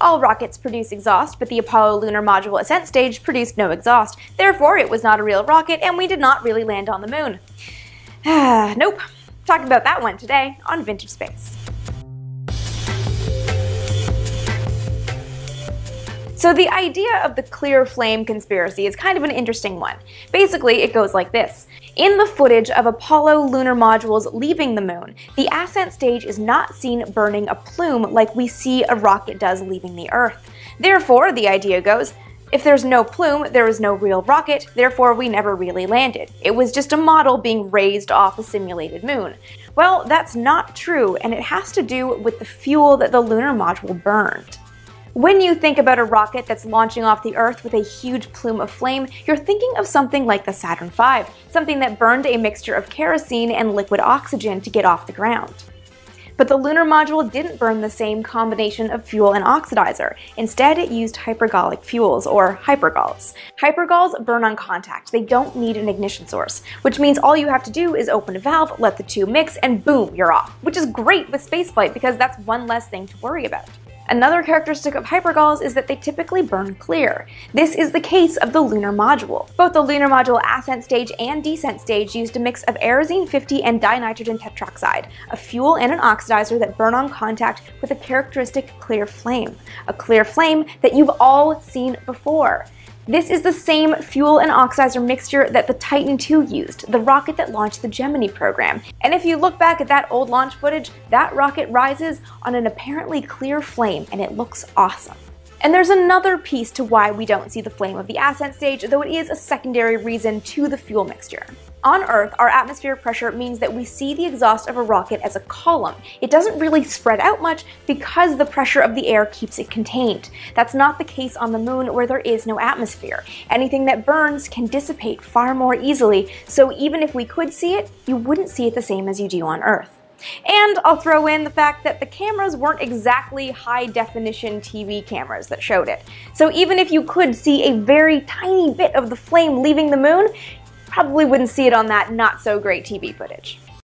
All rockets produce exhaust, but the Apollo lunar module ascent stage produced no exhaust. Therefore, it was not a real rocket, and we did not really land on the moon. nope. Talking about that one today on Vintage Space. So the idea of the clear flame conspiracy is kind of an interesting one. Basically, it goes like this. In the footage of Apollo lunar modules leaving the moon, the ascent stage is not seen burning a plume like we see a rocket does leaving the Earth. Therefore, the idea goes, if there's no plume, there is no real rocket, therefore we never really landed. It was just a model being raised off a simulated moon. Well, that's not true, and it has to do with the fuel that the lunar module burned. When you think about a rocket that's launching off the Earth with a huge plume of flame, you're thinking of something like the Saturn V, something that burned a mixture of kerosene and liquid oxygen to get off the ground. But the lunar module didn't burn the same combination of fuel and oxidizer. Instead, it used hypergolic fuels, or hypergols. Hypergols burn on contact. They don't need an ignition source, which means all you have to do is open a valve, let the two mix, and boom, you're off. Which is great with spaceflight because that's one less thing to worry about. Another characteristic of hypergols is that they typically burn clear. This is the case of the lunar module. Both the lunar module ascent stage and descent stage used a mix of aerozine 50 and dinitrogen tetroxide, a fuel and an oxidizer that burn on contact with a characteristic clear flame. A clear flame that you've all seen before. This is the same fuel and oxidizer mixture that the Titan II used, the rocket that launched the Gemini program. And if you look back at that old launch footage, that rocket rises on an apparently clear flame and it looks awesome. And there's another piece to why we don't see the flame of the ascent stage, though it is a secondary reason to the fuel mixture. On Earth, our atmospheric pressure means that we see the exhaust of a rocket as a column. It doesn't really spread out much because the pressure of the air keeps it contained. That's not the case on the moon where there is no atmosphere. Anything that burns can dissipate far more easily, so even if we could see it, you wouldn't see it the same as you do on Earth. And I'll throw in the fact that the cameras weren't exactly high definition TV cameras that showed it. So even if you could see a very tiny bit of the flame leaving the moon, probably wouldn't see it on that not so great TV footage.